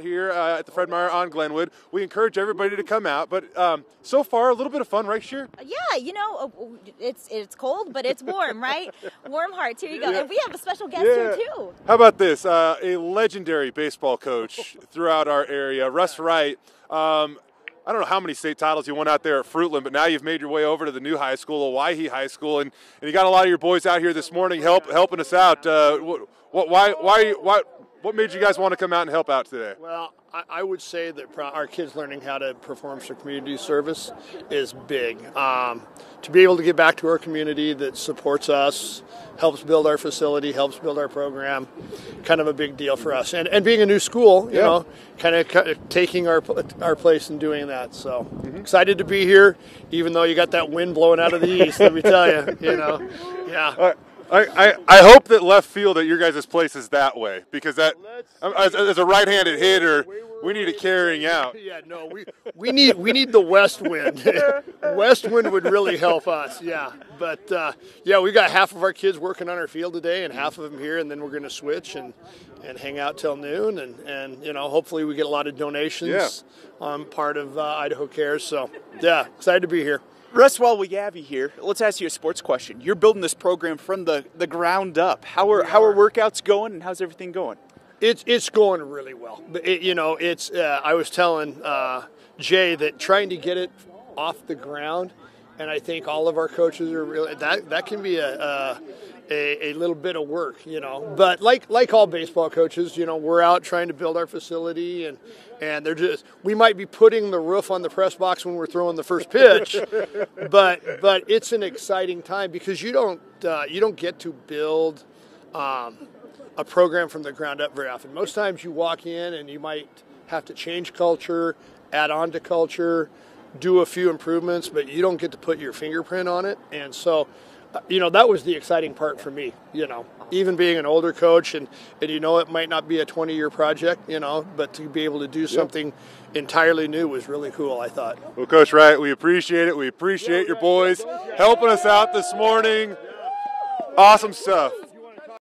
here uh, at the Fred Meyer on Glenwood. We encourage everybody to come out, but um, so far a little bit of fun, right, Sheer? Yeah, you know, uh, it's it's cold, but it's warm, right? warm hearts. Here you go. Yeah. And we have a special guest yeah. here too. How about this? Uh, a legendary baseball coach throughout our area, Russ Wright. Um, I don't know how many state titles you won out there at Fruitland, but now you've made your way over to the new high school, Owyhee High School, and, and you got a lot of your boys out here this morning help helping us out. Uh, what, why, why, why, what made you guys want to come out and help out today? Well, I, I would say that our kids learning how to perform some community service is big. Um, to be able to get back to our community that supports us, helps build our facility, helps build our program, kind of a big deal for us. And, and being a new school, you yeah. know, kind of taking our our place and doing that. So mm-hmm. excited to be here, even though you got that wind blowing out of the east. let me tell you, you know, yeah. I, I, I hope that left field at your guys' place is that way because that as, as a right-handed hitter, we need it carrying out. Yeah, no, we we need we need the west wind. west wind would really help us. Yeah, but uh, yeah, we got half of our kids working on our field today, and half of them here, and then we're going to switch and and hang out till noon, and and you know hopefully we get a lot of donations yeah. on part of uh, Idaho Cares. So yeah, excited to be here. Russ, while we have you here, let's ask you a sports question. You're building this program from the, the ground up. How are, how are workouts going and how's everything going? It's, it's going really well. It, you know, it's, uh, I was telling uh, Jay that trying to get it off the ground, and I think all of our coaches are really, that, that can be a, a a, a, little bit of work, you know. But like like all baseball coaches, you know, we're out trying to build our facility, and and they're just we might be putting the roof on the press box when we're throwing the first pitch, but but it's an exciting time because you don't uh, you don't get to build. Um, a program from the ground up very often. Most times you walk in and you might have to change culture, add on to culture, do a few improvements, but you don't get to put your fingerprint on it. And so you know that was the exciting part for me you know. Even being an older coach and and you know it might not be a 20 year project you know but to be able to do something yep. entirely new was really cool i thought. Well coach wright we appreciate it. We appreciate your boys helping us out this morning. Awesome stuff